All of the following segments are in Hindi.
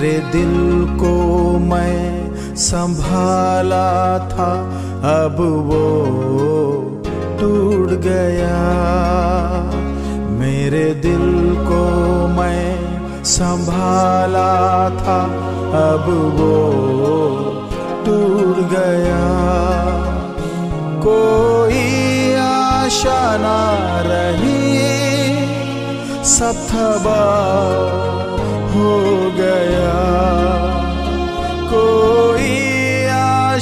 मेरे दिल को मैं संभाला था, अब वो टूट गया। मेरे दिल को मैं संभाला था, अब वो टूट गया। कोई आशा ना रही, सब तबाह हो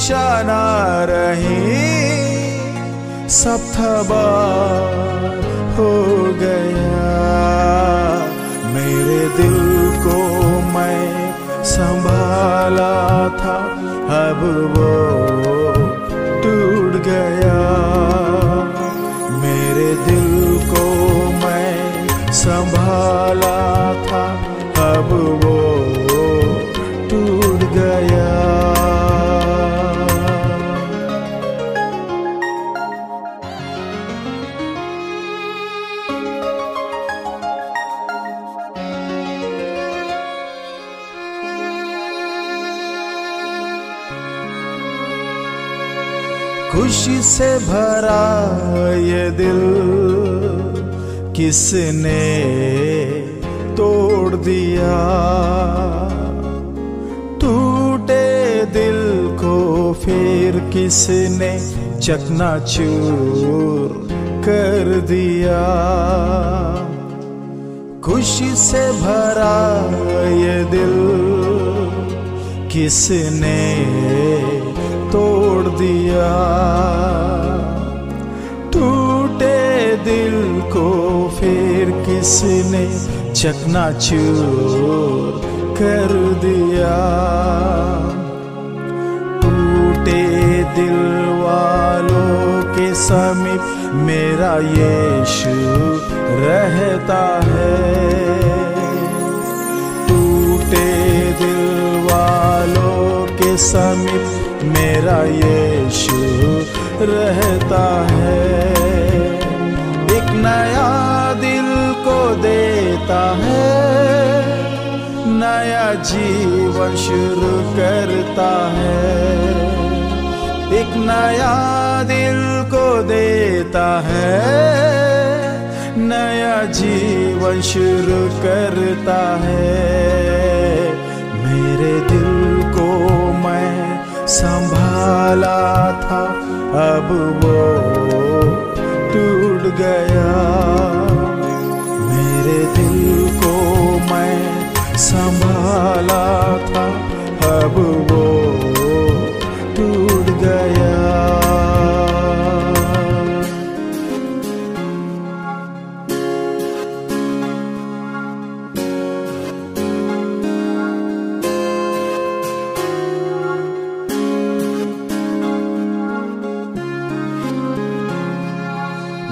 आशा ना रही। सब तबाह हो गया। मेरे दिल को मैं संभाला था। अब वो टूट गया। मेरे दिल को मैं संभाला था। अब वो खुशी से भरा ये दिल किसने तोड़ दिया? टूटे दिल को फिर किसने चकनाचूर कर दिया? खुशी से भरा ये दिल किसने दिया। टूटे दिल को फिर किसने चकना चकनाचूर कर दिया? टूटे दिल वालों के समीप मेरा यीशु रहता है। टूटे दिल वालों के समीप मेरा यीशु रहता है। एक नया दिल को देता है। नया जीवन शुरू करता है। एक नया दिल को देता है। नया जीवन शुरू करता है। मेरे दिल संभाला था अब वो टूट गया। मेरे दिल को मैं संभाला था अब वो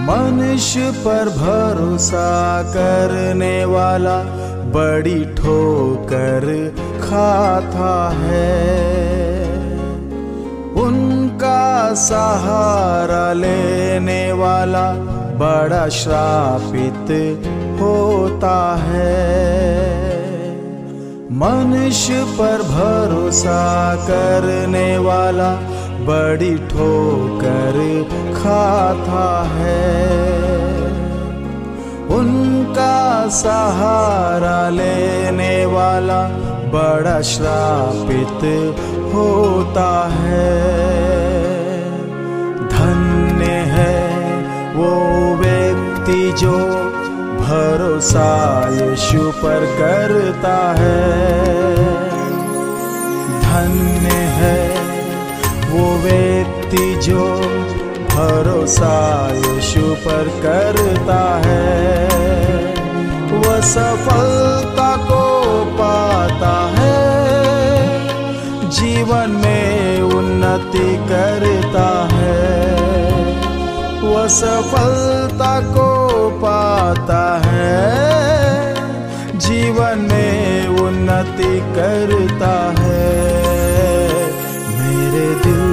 मनुष्य पर भरोसा करने वाला बड़ी ठोकर खाता है। उनका सहारा लेने वाला बड़ा श्रापित होता है। मनुष्य पर भरोसा करने वाला बड़ी ठोकर खाता है। उनका सहारा लेने वाला बड़ा श्रापित होता है। धन्य है वो व्यक्ति जो भरोसा यीशु पर करता है। धन्य है वो व्यक्ति जो भरोसा यीशु पर करता है। वह सफलता को पाता है। जीवन में उन्नति करता है। वह सफलता को पाता है। जीवन में उन्नति करता है। मेरे दिल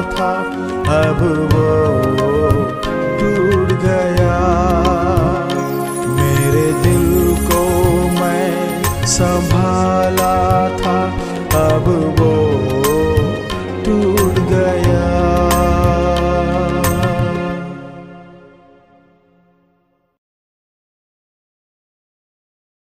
मैं संभाला था अब वो